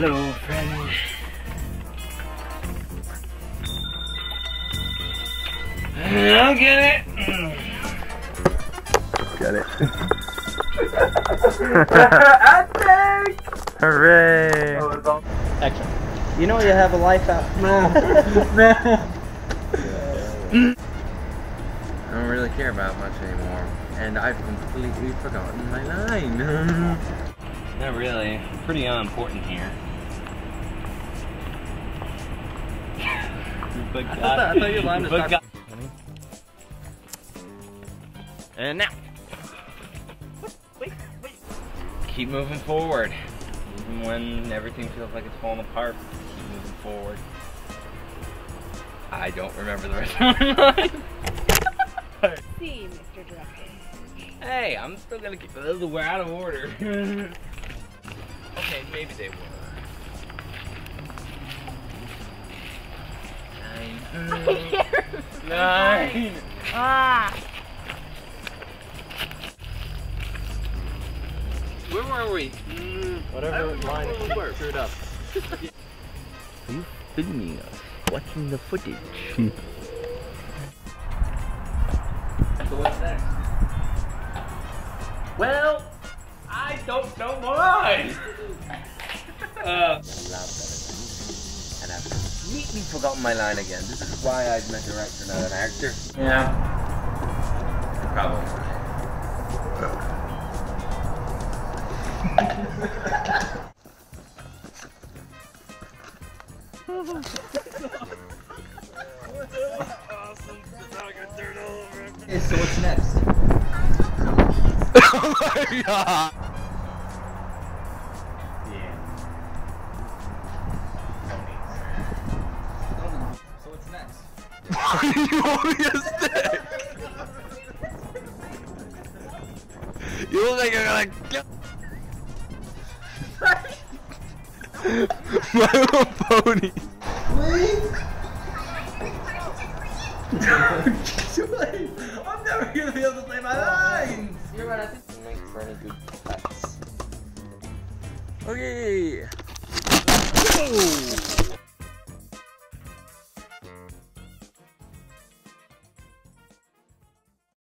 Hello, friend. I'll get it. Got it. Hooray! Oh, Action. You know you have a life out. I don't really care about much anymore. And I've completely forgotten my line. Not really. Pretty unimportant here. but I thought- I thought your line was but And now. Wait, wait. Keep moving forward. Even when everything feels like it's falling apart, keep moving forward. I don't remember the rest of my line. See, Mr. Director. Hey, I'm still gonna keep those were out of order. Okay, maybe they were. Nine. Nine. Ah! Where were we? Whatever line we were. screwed up. Are you filming us? Watching the footage. so what's next? Well, I don't know why. uh, and I've completely forgotten my line again. This is why I'm a director, not an actor. yeah. Probably. Okay, so what's next? oh my god! Why you holding a stick? You look like you're gonna kill My little pony. I'm never gonna be able to say my lines! You're right, I think make for any good cuts. Okay.